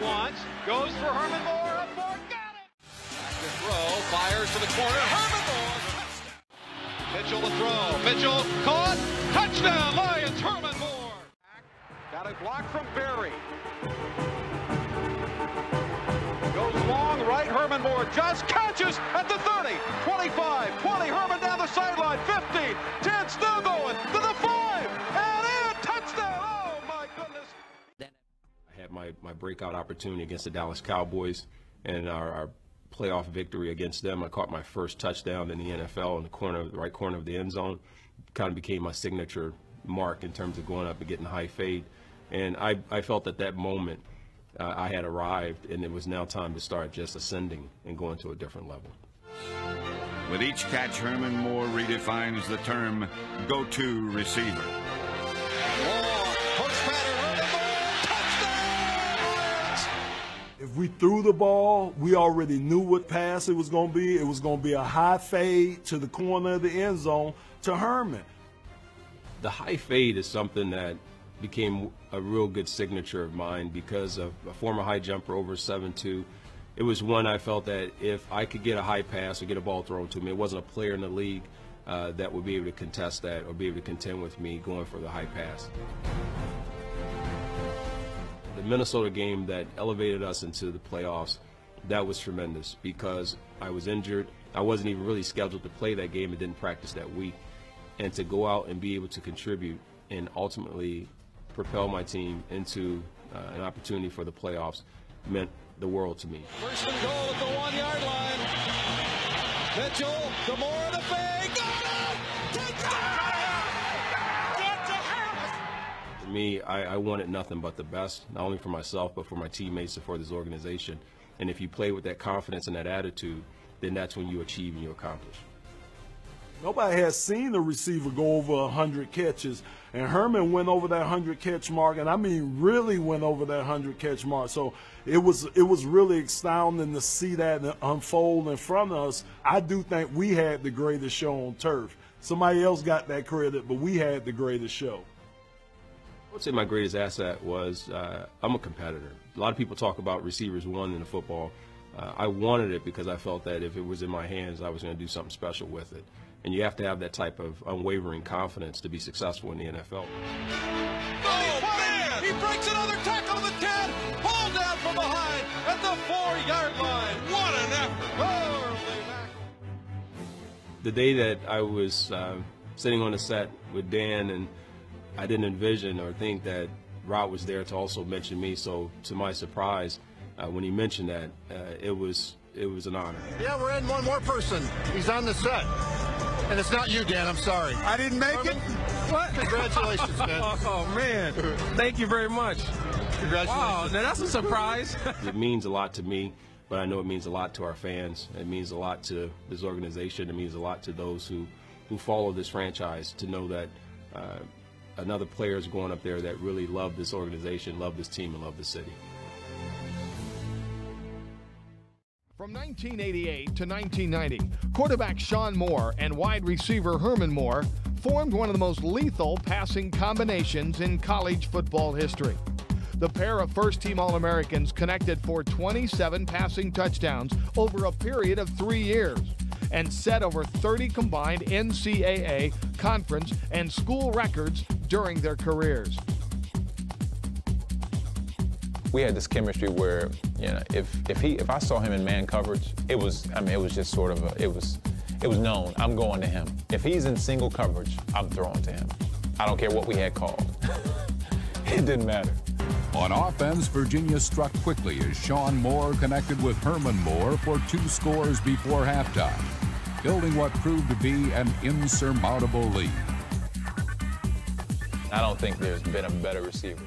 goes for Herman Moore, Moore, got it! Throw, fires to the corner, Herman Moore, Mitchell to throw, Mitchell caught, touchdown Lions, Herman Moore! Got a block from Berry. Goes long right, Herman Moore just catches at the 30, 25, had my, my breakout opportunity against the Dallas Cowboys and our, our playoff victory against them. I caught my first touchdown in the NFL in the corner, the right corner of the end zone. Kind of became my signature mark in terms of going up and getting high fade. And I, I felt at that moment uh, I had arrived, and it was now time to start just ascending and going to a different level. With each catch, Herman Moore redefines the term go-to receiver. Moore, push pattern, If we threw the ball, we already knew what pass it was going to be. It was going to be a high fade to the corner of the end zone to Herman. The high fade is something that became a real good signature of mine because of a former high jumper over 7'2". It was one I felt that if I could get a high pass or get a ball thrown to me, it wasn't a player in the league uh, that would be able to contest that or be able to contend with me going for the high pass. Minnesota game that elevated us into the playoffs, that was tremendous because I was injured. I wasn't even really scheduled to play that game and didn't practice that week. And to go out and be able to contribute and ultimately propel my team into uh, an opportunity for the playoffs meant the world to me. First and goal at the one yard line. Mitchell, the more the fake. Got it! Touchdown! Me, I, I wanted nothing but the best, not only for myself, but for my teammates and for this organization. And if you play with that confidence and that attitude, then that's when you achieve and you accomplish. Nobody has seen a receiver go over 100 catches, and Herman went over that 100 catch mark, and I mean really went over that 100 catch mark. So it was it was really astounding to see that unfold in front of us. I do think we had the greatest show on turf. Somebody else got that credit, but we had the greatest show. I would say my greatest asset was uh, I'm a competitor. A lot of people talk about receivers one in the football. Uh, I wanted it because I felt that if it was in my hands, I was going to do something special with it. And you have to have that type of unwavering confidence to be successful in the NFL. Oh, man! He breaks another tackle to the 10. Pulled down from behind at the four yard line. What an effort! Back. The day that I was uh, sitting on the set with Dan, and I didn't envision or think that Rod was there to also mention me. So, to my surprise, uh, when he mentioned that, uh, it was it was an honor. Yeah, we're adding one more person. He's on the set. And it's not you, Dan. I'm sorry. I didn't make it? What? Congratulations, man. oh, man. Thank you very much. Congratulations. Wow, now that's a surprise. it means a lot to me, but I know it means a lot to our fans. It means a lot to this organization. It means a lot to those who, who follow this franchise to know that uh, another players going up there that really love this organization, love this team, and love the city. From 1988 to 1990, quarterback Shawn Moore and wide receiver Herman Moore formed one of the most lethal passing combinations in college football history. The pair of first team All Americans connected for 27 passing touchdowns over a period of three years and set over 30 combined NCAA, conference, and school records during their careers we had this chemistry where, you know, if if he if I saw him in man coverage, it was I mean it was just sort of a, it was it was known. I'm going to him. If he's in single coverage, I'm throwing to him. I don't care what we had called. it didn't matter. On offense, Virginia struck quickly as Shawn Moore connected with Herman Moore for two scores before halftime, building what proved to be an insurmountable lead. I don't think there's been a better receiver.